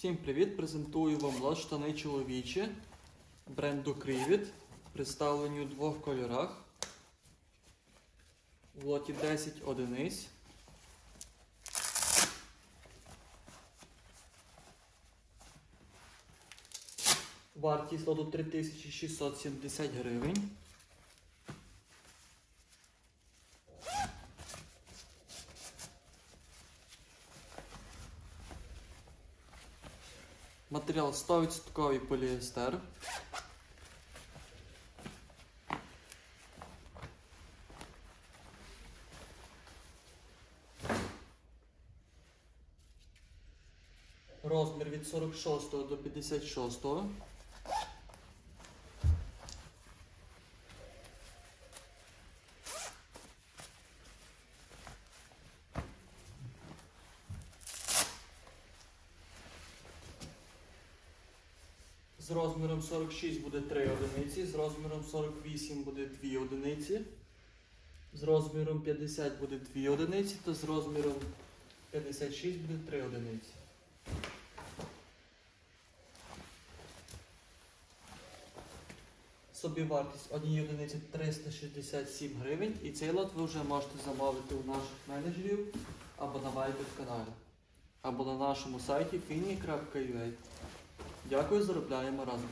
Всім привіт! Презентую вам лот штани чоловічі бренду Крівіт, представлені у двох кольорах. В лоті 10 одиниць. Вартість лоту 3670 гривень. Матеріал 100% поліестер. Розмір від 46 до 56. З розміром 46 буде 3 одиниці, з розміром 48 буде 2 одиниці, з розміром 50 буде 2 одиниці, та з розміром 56 буде 3 одиниці. Собівартість однієї одиниці 367 гривень і цей лот ви вже можете замовити у наших менеджерів або на Viber каналі, або на нашому сайті fini.ua. Дякую, заробляємо разом.